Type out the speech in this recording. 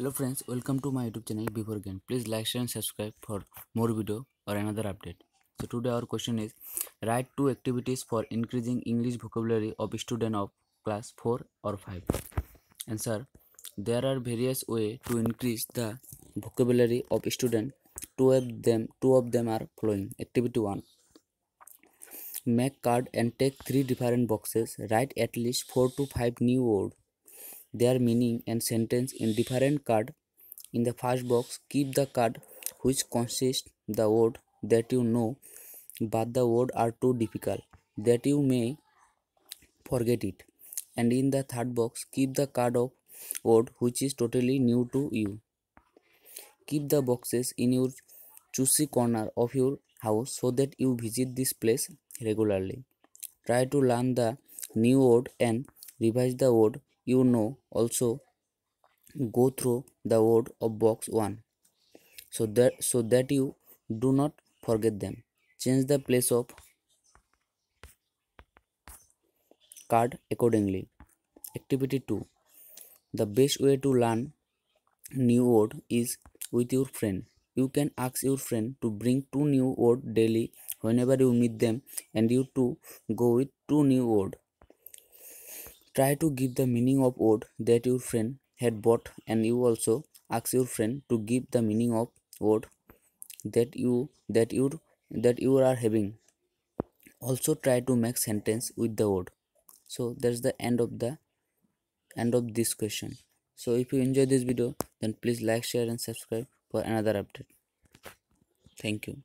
hello friends welcome to my youtube channel Before Gyan please like share and subscribe for more video or another update. So today our question is write two activities for increasing english vocabulary of student of class 4 or 5 answer there are various way to increase the vocabulary of student. Two of them two of them are following. Activity 1 make card and take three different boxes. Write at least 4 to 5 new words their meaning and sentence in different card. In the first box, keep the card which consists the word that you know but the word are too difficult that you may forget it. And in the third box, keep the card of word which is totally new to you. Keep the boxes in your choosy corner of your house so that you visit this place regularly. Try to learn the new word and revise the word you know also go through the word of box 1 so that so that you do not forget them. Change the place of card accordingly. Activity 2 the best way to learn new word is with your friend. You can ask your friend to bring two new word daily whenever you meet them and you two go with two new words Try to give the meaning of word that your friend had bought and you also ask your friend to give the meaning of word that you that you that you are having. Also try to make sentence with the word. So that's the end of the end of this question. So if you enjoy this video then please like share and subscribe for another update. Thank you.